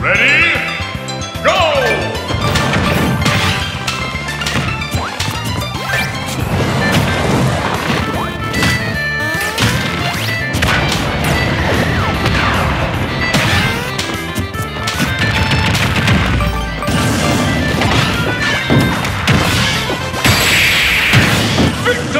Ready? Go! Victor!